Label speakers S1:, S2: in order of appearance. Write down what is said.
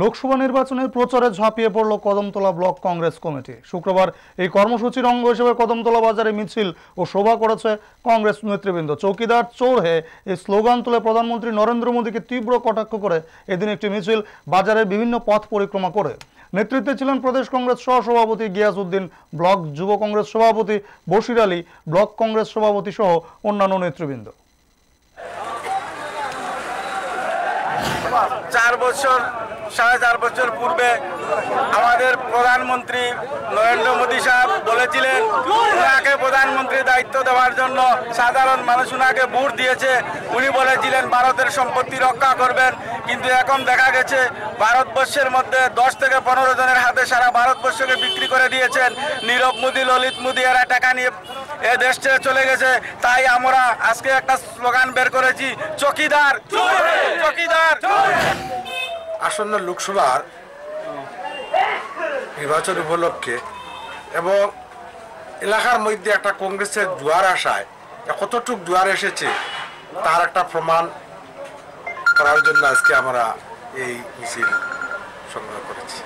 S1: লোকসভা নির্বাচনের প্রচারে ঝাঁপিয়ে পড়ল কদমতলা ব্লক কংগ্রেস কমিটি। শুক্রবার এই কর্মসূচির অঙ্গ হিসেবে কদমতলা বাজারে মিছিল ও সভা করেছে কংগ্রেস নেতৃবৃন্দ। চৌকিদার চোর হে এই স্লোগান তুলে প্রধানমন্ত্রী নরেন্দ্র মোদীকে তীব্র কটাক্ষ করে এদিন একটি মিছিল বাজারের বিভিন্ন পথ পরিক্রমা করে। নেতৃত্বে ছিলেন প্রদেশ কংগ্রেস সহসভাপতি গিয়াস উদ্দিন, ব্লক যুব কংগ্রেস সভাপতি বশির আলী, ব্লক কংগ্রেস সভাপতি সহ অন্যান্য নেতৃবৃন্দ।
S2: চার বছর সাড়ে চার বছর পূর্বে আমাদের প্রধানমন্ত্রী নরেন্দ্র মোদী সাহেব বলেছিলেন উনাকে প্রধানমন্ত্রীর দায়িত্ব দেওয়ার জন্য সাধারণ মানুষ উনাকে ভোট দিয়েছে। উনি বলেছিলেন ভারতের সম্পত্তি রক্ষা করবেন। কিন্তু এখন দেখা গেছে ভারতবর্ষের মধ্যে দশ থেকে পনেরো জনের হাতে সারা ভারতবর্ষকে বিক্রি করে দিয়েছেন। নীরব মোদী ললিত মোদী এরা টাকা নিয়ে এ দেশ ছেড়ে চলে গেছে। তাই আমরা আজকে একটা স্লোগান বের করেছি চকিদার! চকিদার!
S3: আসন্ন লোকসভার নির্বাচন উপলক্ষে এবং এলাকার মধ্যে একটা কংগ্রেসের জোয়ার আসায়, কতটুক জোয়ার এসেছে, তার একটা প্রমাণ করার জন্য আজকে আমরা এই মিছিল সংগ্রহ করেছি।